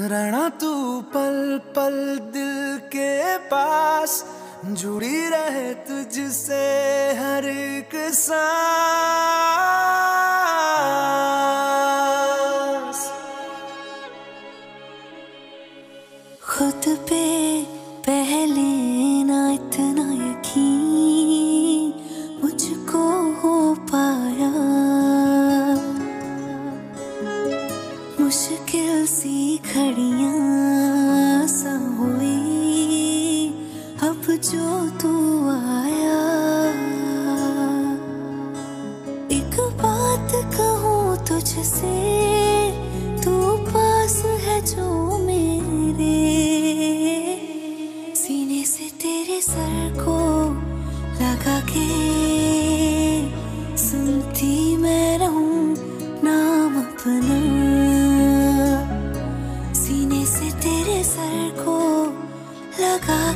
रहना तू पल पल दिल के पास, जुड़ी रहे तुझसे हर एक सांस। खुद पे पहले ना इतना यकीन मुझको हो पाया। मुश्किल सी हुई। अब जो तू आया, एक बात कहूँ तुझसे, तू पास है जो मेरे। सीने से तेरे सर को लगा के सुनती मैं रहूँ, नाम अपना। लगा